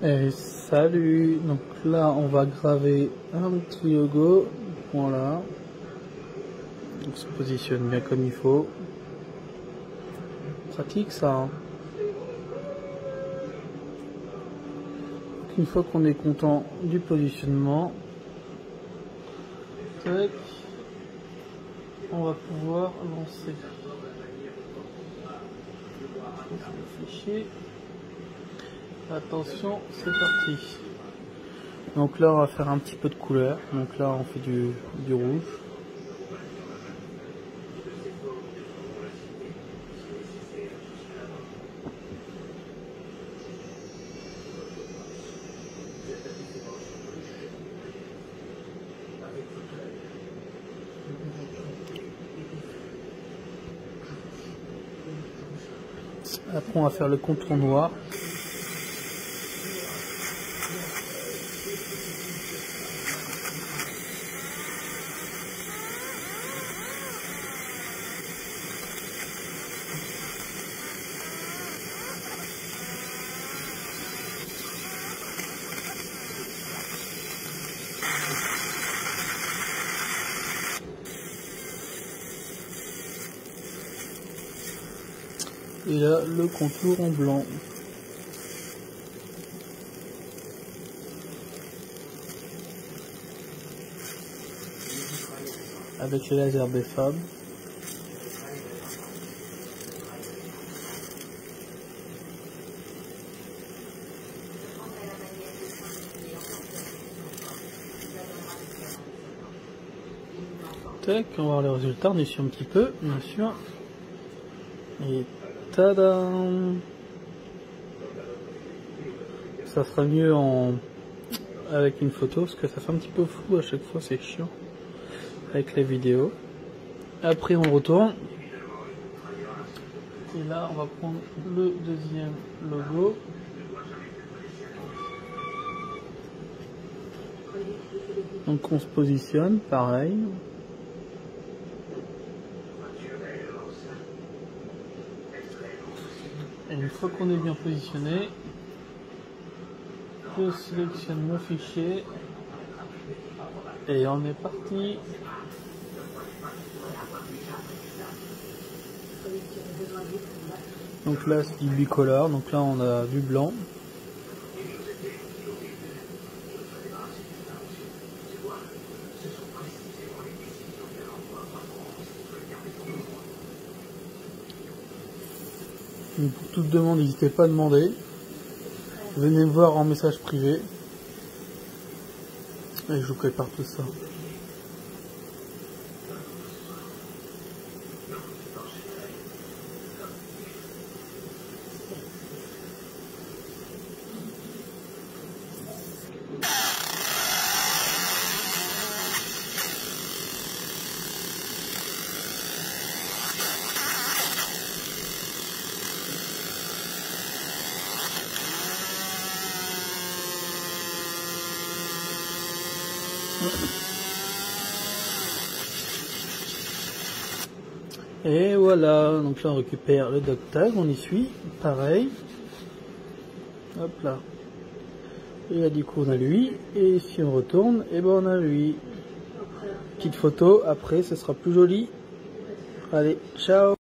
Et salut Donc là, on va graver un petit logo. Voilà. On se positionne bien comme il faut. Pratique ça. Hein. Une fois qu'on est content du positionnement, on va pouvoir lancer le fichier. Attention, c'est parti. Donc là, on va faire un petit peu de couleur. Donc là, on fait du, du rouge. Après, on va faire le contour noir. Et là, le contour en blanc. Avec le laser BFAB. Tac, on va voir les résultats, on est sur un petit peu, bien sûr. Tadam Ça sera mieux en avec une photo parce que ça fait un petit peu flou à chaque fois, c'est chiant avec les vidéos. Après on retourne. Et là on va prendre le deuxième logo. Donc on se positionne, pareil. Une fois qu'on est bien positionné, je sélectionne mon fichier et on est parti. Donc là c'est du bicolore, donc là on a du blanc. Pour toute demande, n'hésitez pas à demander. Venez me voir en message privé. Et je vous prépare tout ça. Et voilà, donc là on récupère le dock tag, on y suit, pareil. Hop là. Et là du coup on a lui, et si on retourne, et eh ben on a lui. Petite photo, après ce sera plus joli. Allez, ciao